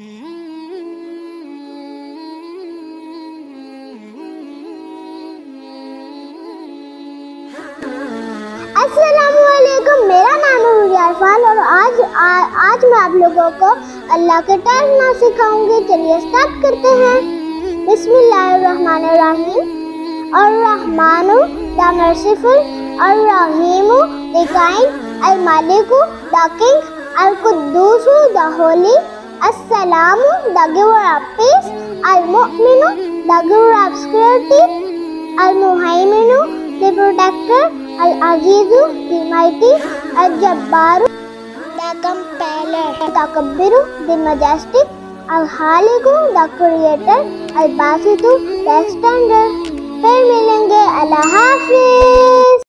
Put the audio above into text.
मेरा नाम है अरफान और आज आ, आज मैं आप लोगों को अल्लाह के टहलना सिखाऊँगी। चलिए स्टार्ट करते हैं। बिस्मिल्लाहिर्रहमानिर्रहीम। और रहमानु द मर्सीफुल और रहीमु द अल मालिकु द किंग। अल कुद्दूसु the holy. Assalamu dagewa peace, Al-Mu'minu dagewa obscurity, Al-Muhaiminu the protector, Al-Azizu the mighty, Al-Jabbaru the compeller, the Kabbiru the majestic, Al-Haliku the creator, Al-Basitu the standard